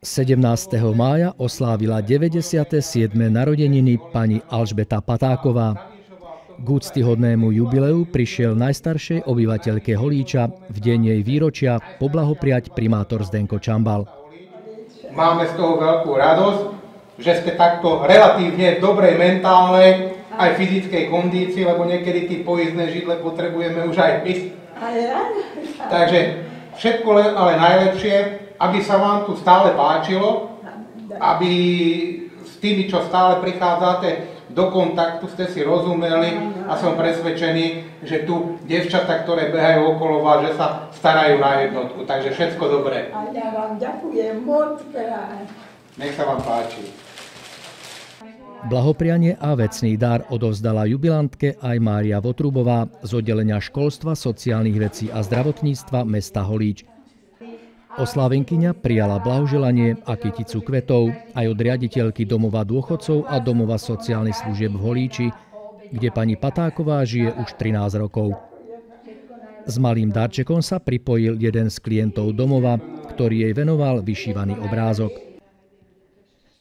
17. mája oslávila 97. narodeniny pani Alžbeta Patáková. K úctyhodnému jubileu prišiel najstaršej obyvateľke Holíča v deň jej výročia poblahopriať primátor Zdenko Čambal. Máme z toho veľkú radosť, že ste takto relatívne dobrej mentálnej aj fyzickej kondícii, lebo niekedy tí poistné židle potrebujeme už aj my. Takže všetko ale najlepšie aby sa vám tu stále páčilo, aby s tými, čo stále prichádzate do kontaktu, ste si rozumeli a som presvedčený, že tu devčata, ktoré behajú okolo vás, že sa starajú na jednotku. Takže všetko dobré. A ja vám ďakujem moc Nech sa vám páči. Blahoprianie a vecný dar odovzdala jubilantke aj Mária Votrubová z oddelenia školstva, sociálnych vecí a zdravotníctva mesta Holíč. Oslávenkyňa prijala blahoželanie a kyticu kvetov aj od riaditeľky domova dôchodcov a domova sociálnych služieb v Holíči, kde pani Patáková žije už 13 rokov. S malým darčekom sa pripojil jeden z klientov domova, ktorý jej venoval vyšívaný obrázok.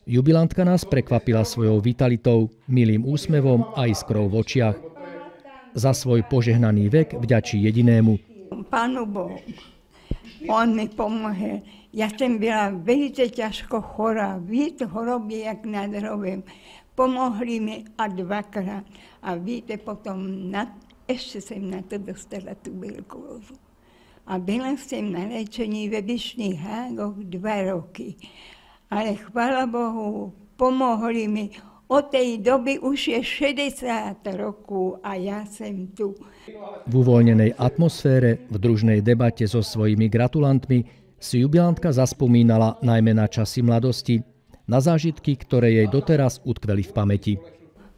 Jubilantka nás prekvapila svojou vitalitou, milým úsmevom a iskrou v očiach. Za svoj požehnaný vek vďačí jedinému. Pánu Bohu on mi pomohl. Já jsem byla velice těžko chorá, víc choroby, jak nadrovím. Pomohli mi a dvakrát. A víte, potom na, ještě jsem na to dostala tuberkulózu. A byla jsem na léčení ve Vyšných hágoch dva roky. Ale chvála Bohu, pomohli mi. Od tej doby už je 60 rokov a ja som tu. V uvoľnenej atmosfére, v družnej debate so svojimi gratulantmi si jubilantka zaspomínala najmä na časy mladosti, na zážitky, ktoré jej doteraz utkveli v pamäti.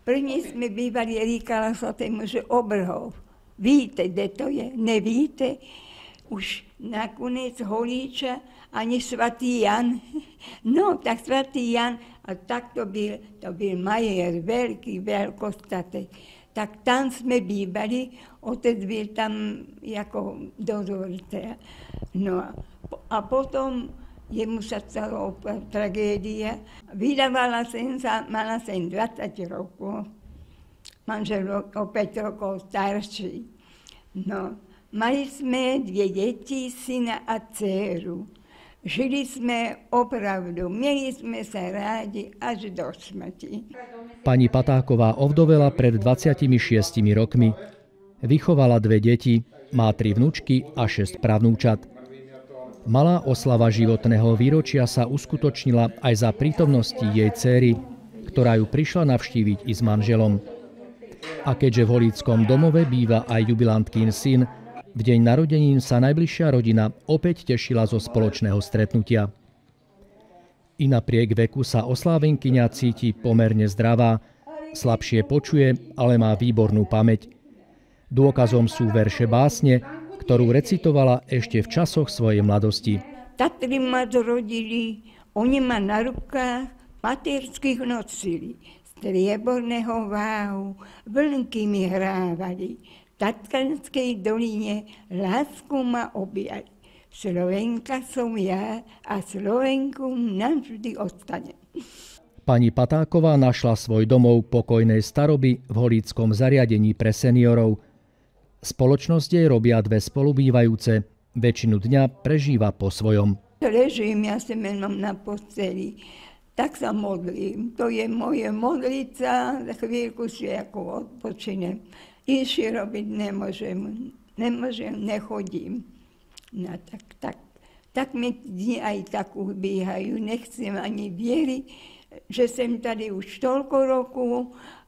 První sme bývali, říkala sa tému, že obrhov. Víte, kde to je? Nevíte? Už nakonec Holíča ani svatý Jan. No, tak svatý Jan, a tak to byl, to byl majer, veľký, veľkostatý. Tak tam sme bývali, otec byl tam jako dozorce. No a potom jemu sa stalo tragédia. Vydávala som sa, mala som 20 rokov, manžel o 5 rokov starší. No, mali sme dve deti, syna a dceru. Žili sme opravdu, mieli sme sa rádi až do smrti. Pani Patáková ovdovela pred 26 rokmi. Vychovala dve deti, má tri vnúčky a šest pravnúčat. Malá oslava životného výročia sa uskutočnila aj za prítomnosti jej céry, ktorá ju prišla navštíviť i s manželom. A keďže v holíckom domove býva aj jubilantkín syn, v deň narodenín sa najbližšia rodina opäť tešila zo spoločného stretnutia. I napriek veku sa oslávenkyňa cíti pomerne zdravá, slabšie počuje, ale má výbornú pamäť. Dôkazom sú verše básne, ktorú recitovala ešte v časoch svojej mladosti. Tatry ma zrodili, oni ma na rukách materských nosili, strieborného váhu, vlnky mi hrávali, Tatranskej doline lásku ma objať. Slovenka som ja a Slovenku navždy ostane. Pani Patáková našla svoj domov pokojnej staroby v holíckom zariadení pre seniorov. Spoločnosť jej robia dve spolubývajúce, väčšinu dňa prežíva po svojom. Ležím ja sem jenom na posteli, tak sa modlím. To je moje modlica, za chvíľku si ako odpočinem. Inšie robiť nemôžem, nemôžem, nechodím. No tak, tak, tak mi dni aj tak ubíhajú. Nechcem ani vieriť, že som tady už toľko rokov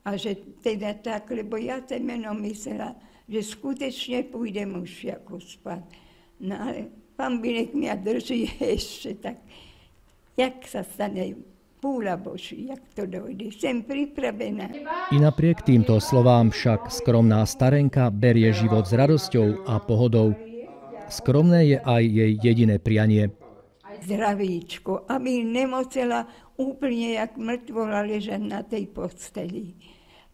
a že teda tak, lebo ja som jenom myslela, že skutečne pôjdem už ako spať. No ale pán Bilek mňa drží ešte tak, jak sa stane púla Boží, jak to dojde. Som pripravená. I napriek týmto slovám však skromná starenka berie život s radosťou a pohodou. Skromné je aj jej jediné prianie. Zdravíčko, aby nemocela úplne jak mŕtvola ležať na tej posteli.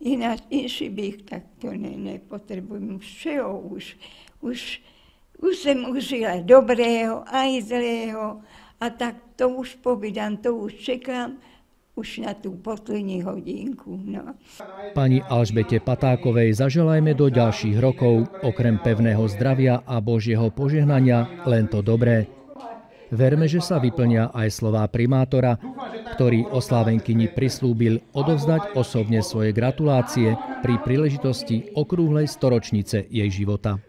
Ináč, inši bych takto ne, nepotrebujem. Všeho už, už, už som užila dobrého aj zlého A tak to už povedám, to už čekám, už na tú poslední hodinku. No. Pani Alžbete Patákovej zaželajme do ďalších rokov, okrem pevného zdravia a Božieho požehnania, len to dobré. Verme, že sa vyplnia aj slová primátora, ktorý oslávenkyni prislúbil odovzdať osobne svoje gratulácie pri príležitosti okrúhlej storočnice jej života.